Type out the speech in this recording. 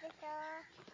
보세요.